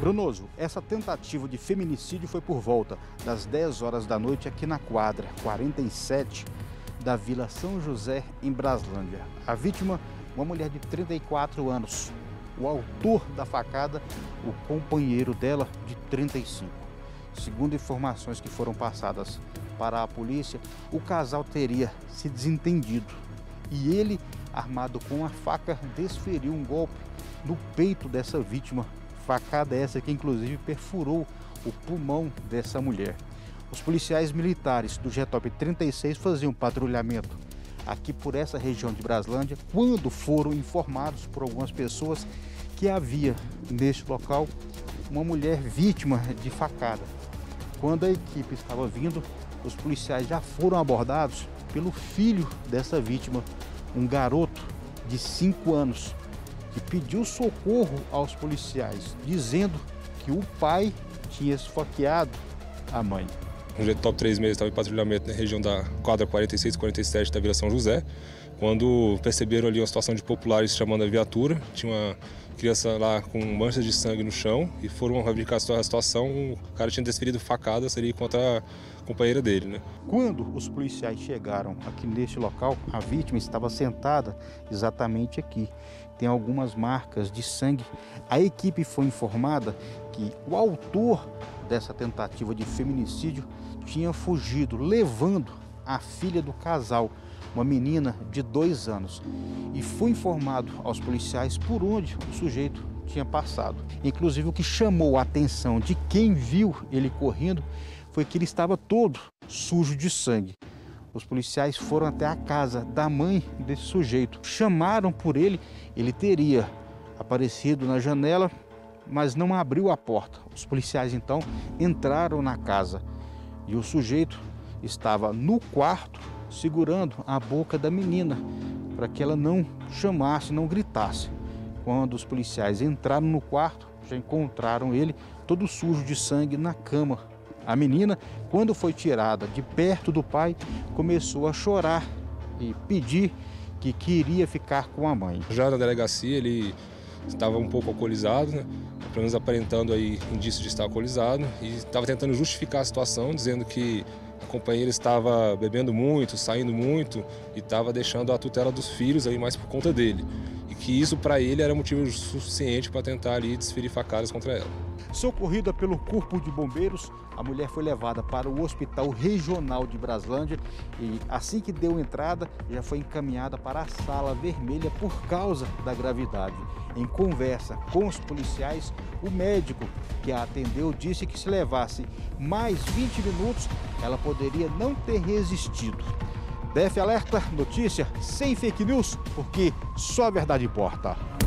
Brunoso, essa tentativa de feminicídio foi por volta das 10 horas da noite aqui na quadra 47 da Vila São José, em Braslândia. A vítima, uma mulher de 34 anos. O autor da facada, o companheiro dela, de 35. Segundo informações que foram passadas para a polícia, o casal teria se desentendido e ele, armado com a faca, desferiu um golpe no peito dessa vítima Facada essa que inclusive perfurou o pulmão dessa mulher. Os policiais militares do GTOP 36 faziam patrulhamento aqui por essa região de Braslândia quando foram informados por algumas pessoas que havia neste local uma mulher vítima de facada. Quando a equipe estava vindo, os policiais já foram abordados pelo filho dessa vítima, um garoto de 5 anos, que pediu socorro aos policiais, dizendo que o pai tinha esfaqueado a mãe. O jeito top 3 meses estava em patrulhamento na região da quadra 46 e 47 da Vila São José, quando perceberam ali uma situação de populares chamando a viatura, tinha uma criança lá com manchas de sangue no chão e foram verificar a situação, o cara tinha desferido facadas ali contra a companheira dele, né? Quando os policiais chegaram aqui neste local, a vítima estava sentada exatamente aqui tem algumas marcas de sangue. A equipe foi informada que o autor dessa tentativa de feminicídio tinha fugido, levando a filha do casal, uma menina de dois anos, e foi informado aos policiais por onde o sujeito tinha passado. Inclusive, o que chamou a atenção de quem viu ele correndo foi que ele estava todo sujo de sangue. Os policiais foram até a casa da mãe desse sujeito, chamaram por ele, ele teria aparecido na janela, mas não abriu a porta. Os policiais então entraram na casa e o sujeito estava no quarto segurando a boca da menina para que ela não chamasse, não gritasse. Quando os policiais entraram no quarto, já encontraram ele todo sujo de sangue na cama a menina, quando foi tirada de perto do pai, começou a chorar e pedir que queria ficar com a mãe. Já na delegacia ele estava um pouco alcoolizado, né? pelo menos aparentando aí indícios de estar alcoolizado e estava tentando justificar a situação, dizendo que a companheira estava bebendo muito, saindo muito e estava deixando a tutela dos filhos aí mais por conta dele. Que isso para ele era motivo suficiente para tentar ali desferir facadas contra ela. Socorrida pelo Corpo de Bombeiros, a mulher foi levada para o Hospital Regional de Braslândia e, assim que deu entrada, já foi encaminhada para a sala vermelha por causa da gravidade. Em conversa com os policiais, o médico que a atendeu disse que se levasse mais 20 minutos, ela poderia não ter resistido. DF Alerta, notícia sem fake news, porque só a verdade importa.